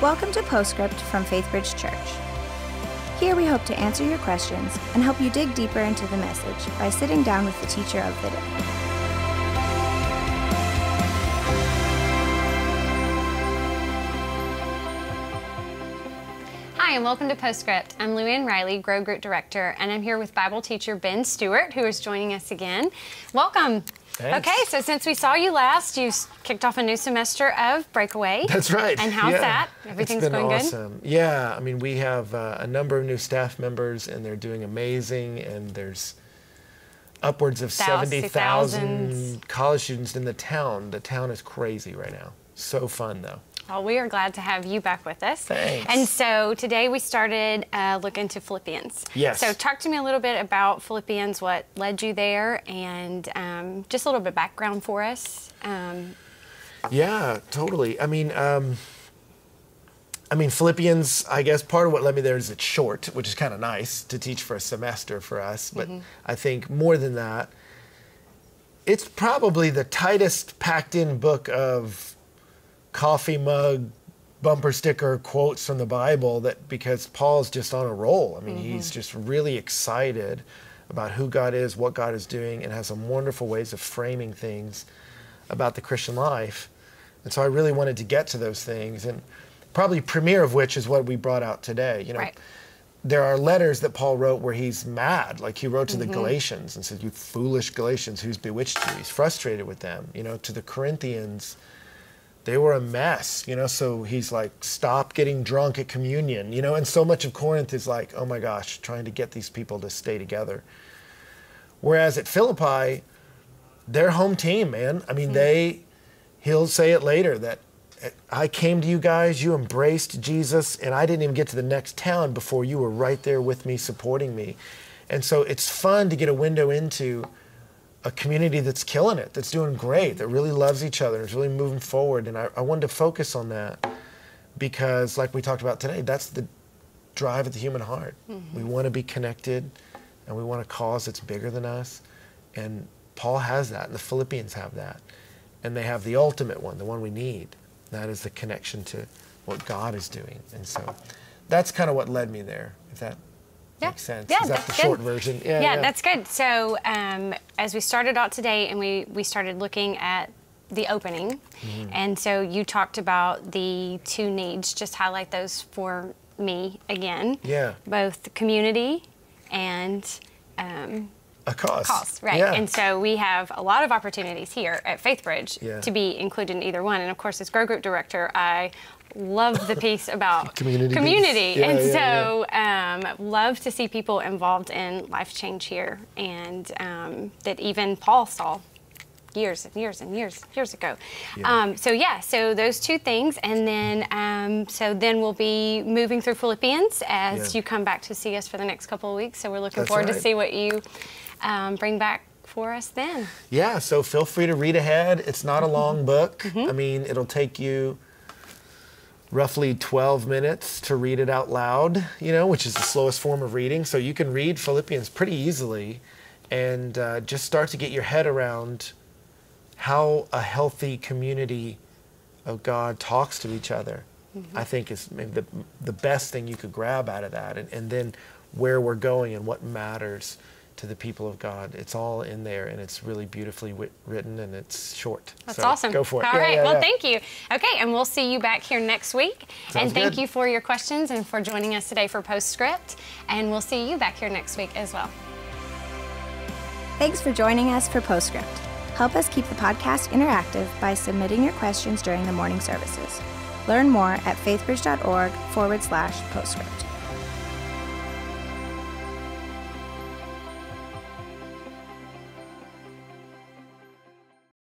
Welcome to Postscript from Faithbridge Church. Here we hope to answer your questions and help you dig deeper into the message by sitting down with the teacher of the day. Hi, and welcome to Postscript. I'm Luann Riley, Grow Group Director, and I'm here with Bible teacher Ben Stuart, who is joining us again. Welcome. Thanks. Okay, so since we saw you last, you kicked off a new semester of Breakaway. That's right. And how's Yeah. that? Everything's it's been going good? awesome. Yeah, I mean, we have uh, a number of new staff members, and they're doing amazing. And there's upwards of Thous- 70,000 thousands. college students in the town. The town is crazy right now. So fun, though. Well, we are glad to have you back with us. Thanks. And so today we started uh, looking into Philippians. Yes. So talk to me a little bit about Philippians, what led you there, and um, just a little bit of background for us. Um, Yeah, totally. I mean, um, I mean, Philippians. I guess part of what led me there is it's short, which is kind of nice to teach for a semester for us. But I think more than that, it's probably the tightest packed-in book of coffee mug bumper sticker quotes from the Bible that because Paul's just on a roll. I mean, he's just really excited about who God is, what God is doing, and has some wonderful ways of framing things about the Christian life. And so I really wanted to get to those things and probably premier of which is what we brought out today. You know, Right. there are letters that Paul wrote where he's mad, like he wrote to Mm-hmm. the Galatians and said, "You foolish Galatians, who's bewitched you?" He's frustrated with them. You know, to the Corinthians, they were a mess. You know, so he's like, "Stop getting drunk at communion." You know, and so much of Corinth is like, "Oh my gosh, trying to get these people to stay together." Whereas at Philippi, their home team, man. I mean, hmm. they. He'll say it later that I came to you guys, you embraced Jesus, and I didn't even get to the next town before you were right there with me, supporting me. And so it's fun to get a window into a community that's killing it, that's doing great, that really loves each other, is really moving forward. And I, I wanted to focus on that because, like we talked about today, that's the drive of the human heart. Mm-hmm. We want to be connected and we want a cause that's bigger than us. And Paul has that, and the Philippians have that. And they have the ultimate one, the one we need. That is the connection to what God is doing. And so that's kind of what led me there, if that Yeah. makes sense. Yeah, is that that's the good. short version? yeah, that's good. So um, as we started out today, and we we started looking at the opening, Mm-hmm. and so you talked about the two needs. Just highlight those for me again. Yeah. Both community and um, a cause. cause, right? Yeah. And so we have a lot of opportunities here at Faithbridge Yeah. to be included in either one. And of course, as Grow Group Director, I love the piece about Community community. Yeah, and yeah, so um, love to see people involved in life change here, and um, that even Paul saw years and years and years years ago. Yeah. Um, so yeah, so those two things, and then um, so then we'll be moving through Philippians as Yeah. you come back to see us for the next couple of weeks. So we're looking That's forward to see what you um, bring back for us then. Yeah, so feel free to read ahead. It's not a long book. I mean, it'll take you roughly 12 minutes to read it out loud, you know, which is the slowest form of reading. So you can read Philippians pretty easily and uh, just start to get your head around how a healthy community of God talks to each other. I think is maybe the, the best thing you could grab out of that. And, and then where we're going and what matters to the people of God. It's all in there and it's really beautifully wit- written and it's short. That's So awesome. Go for it. All Yeah, right. yeah, well, yeah. thank you. Okay, and we'll see you back here next week. and thank good. you for your questions and for joining us today for Postscript. And we'll see you back here next week as well. Thanks for joining us for Postscript. Help us keep the podcast interactive by submitting your questions during the morning services. Learn more at faithbridge.org forward slash postscript.